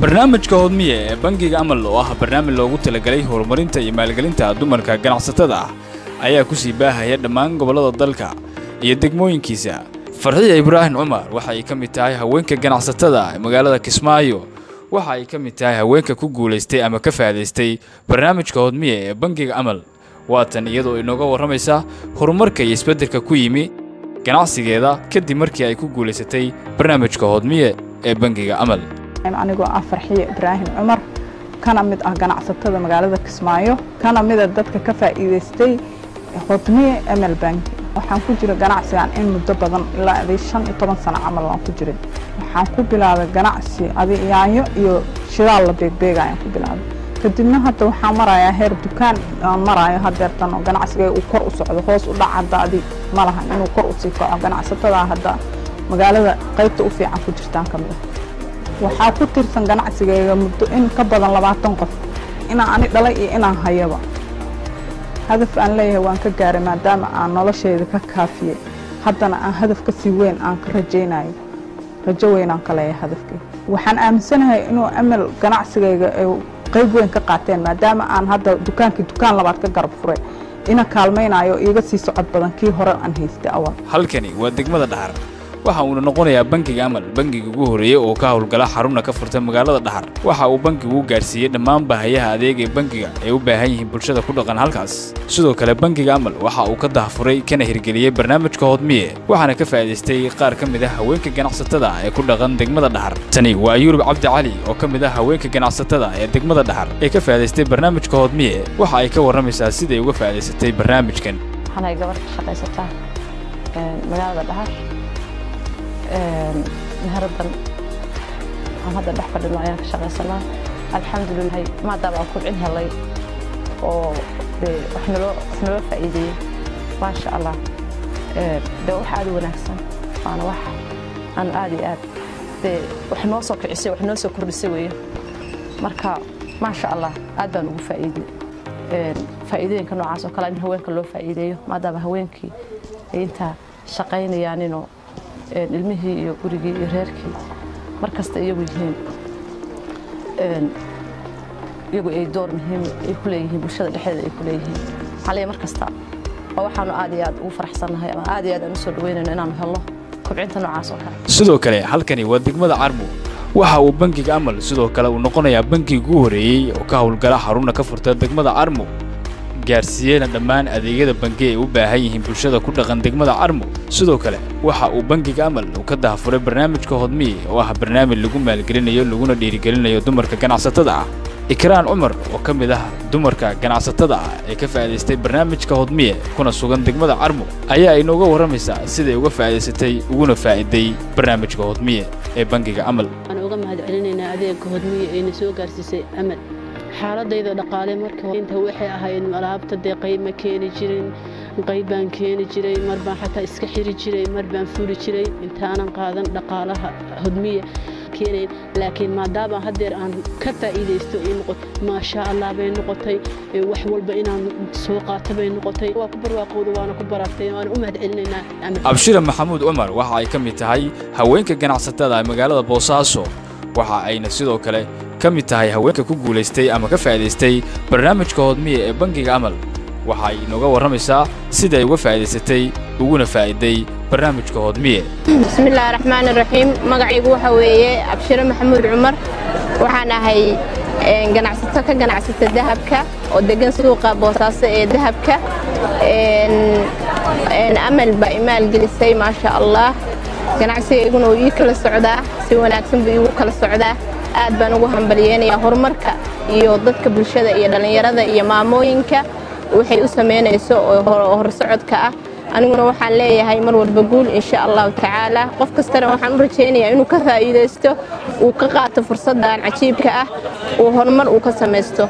barnaamijka hodmiye ee bangiga amal oo ah barnaamij loogu talagelay horumarinta iyo maalgelinta dumarka ganacsatada ah ayaa ku sii baahaya dhammaan gobollada dalka iyo degmooyinkiisa. Farxiya ibraahim cumar waxa ay ka mid tahay haweenka ganacsatada ee magaalada kismaayo waxa ay ka mid tahay haweenka ku guulaystay ama ka faa'adaystay barnaamijka hodmiye ee bangiga amal. Waatan iyadoo inooga warramaysa horumarka iyo isbeddelka ku yimi ganacsigeeda kadib markii ay ku guulaysatay barnaamijka hodmiye ee bangiga amal anigoo ah farxiye ibraahim cumar kana mid ah ganacsatada magaalada kismaayo kana mida dadka ka faa'iidaystay hodmiye ml bank. Waxaan ku jira ganacsigan in muddo badan ilaa adii shan iyo toban sano camal aan ku jirin. Waxaan ku bilaabay ganacsi adi yaanyo iyo shidaal la beegbeega ayaan ku bilaabay kadibna hadda waxaan marayaa heer dukaan aan maraayo hadeertan oo ganacsigay uu kor u socdo hoos u dhac hadda adi ma lahan inuu kor u sii kaco. Ganacsatada hadda magaalada qaybta u fiican ku jirtaan ka mid ah waxaa ku tirsan ganacsigayga muddo in ka badan labaatan qof. Inaan ani dhalay iyo inaan hayaba. Hadaf aan leeyahay waan ka gaaray maadaama aan noloshayda ka kaafiyey haddana aan hadaf ka sii weyn aan ka rajaynayo. Rajo weyn aan ka leeyahay hadafkay waxaan aaminsanahay inuu amal ganacsigayga ay qayb weyn ka qaateen maadaama aan hadda dukaankii dukaan labaad ka garab furay. Ina kaalmaynayo iiga sii socod badan kii hore aan haystay awal. Halkani waa degmada dhaxar waxa uuna noqonayaa bangiga amal bangiga ugu horreeyey oo ka howlgala xarunna ka furta magaalada dhaxar waxa uu bangigu u gaarsiiyey dhammaan baahayaha adeeg ee bangiga ay u baahan yihiin bulshada ku dhaqan halkaas. Sidoo kale bangiga amal waxa uu ka dahafuray kana hirgeliyey barnaamijka hodmiye waxaana ka faa'iidaystay qaar ka mid ah haweenka ganacsatada ee ku dhaqan degmada dhaxar tani waa yurub cabdi cali oo ka mid ah haweenka ganacsatada ee degmada dhaxar ee ka faa'iidaystay barnaamijka hodmiye waxa ay ka warramaysaa siday uga faa'iidaysatay barnaamijkan. Shaqaysataa magaalada dhaxar meheradan aan hadda dhex fadhino ayaan ka shaqaysanaa alxamdulilahi maadaama aan kubcin helay. Oo wax faa'iideeyey maasha allah de wax aad u wanaagsan. Waana wax aan aad iyo aad. De wax noo soo kicisay wax noo soo kordhisay weeye marka maasha allah aad baan ugu faa'iidey faa'iidooyinka noocaas oo kale in haweenka loo faa'iideeyo. Maadaama haweenkii ay intaa shaqaynayaaninoo ilmihii iyo gurigii iyo reerkii mar kasta iyagu yihiin iyagu ay door muhiim ay ku leeyihiin bulshada dhexdeeda ay ku leeyihiin. Xalay mar kasta oo waxaanu aad iyo aad ugu faraxsannahay ama aad iyo aad aan u soo dhaweynayno inaanu helno kobcinta noocaas oo kale. Sidoo kale halkani waa degmada carmo waxa uu bangiga amal sidoo kale uu noqonayaa bangiga ugu horreeyey oo ka howlgala xarunna ka furta degmada carmo gaarsiiyeyna dhammaan adeegyada bangi ay u baahan yihiin bulshada ku dhaqan degmada carmo sidoo kale waxa uu bangiga amal uu ka dahafuray barnaamijka hodmiye oo ah barnaamij lagu maalgelinayo laguna dhiirigelinayo dumarka ganacsatada ah. Ikraan cumar oo ka mid ah dumarka ganacsatada ah ee ka faa'iidaystay barnaamijka hodmiye kuna sugan degmada carmo ayaa inooga warramaysaa siday uga faa'iidaysatay uguna faa'iiday barnaamijka hodmiye ee bangiga amal. Uga adeegga hodmiye ayna soo gaarsiisay amal xaaladayda dhaqaale marka inta waxay ahayd alaabta dee qayb keeni jirin qayb baan keeni jiray mar baan xataa iska xiri jiray mar baan fuli jiray. Intaanan qaadan dhaqaalaha hodmiya keenayn laakiin maadaama haddeer aan ka faa'iidaysto ii noqoto maasha allah bay noqotay wax walba inaan soo qaato bay noqotay. Waa ku barwaaqowda waana ku baraartay waana u mahad celinaynaa abshira maxamuud cumar waxa ay ka mid tahay haweenka ganacsatada magaalada boosaaso waxa ayna sidoo kale ka mid tahay haweenka ku guulaystay ama ka faa'iidaystay barnaamijka hodmiye ee bangiga amal. Waxa ay inooga warramaysaa siday uga faa'iidaysatay uguna faa'iiday barnaamijka hodmiye bismillaahi raxmaani raxiim magacaygu waxa weeye abshiro maxamuud cumar. Waxaan ahay ganacsato ka ganacsata dahabka oo degan suuqa boosaaso ee dahabka. Amal baa imaalgelisay maasha allah. Ganacsigayguna uu ii kala socdaa si wanaagsan buu iigu kala socdaa aad baan ugu hambalyeynayaa horumarka iyo dadka bulshada iyo dhallinyarada iyo maamooyinka. Waxay u samaynayso oo horsocodka ah. Aniguna waxaan leeyahay mar walba guul insha allahu tacaala. Qof kastana waxaan u rajaynayaa inuu ka faa'iidaysto uu ka qaato fursaddan cajiibka ah uu horumar uu ka samaysto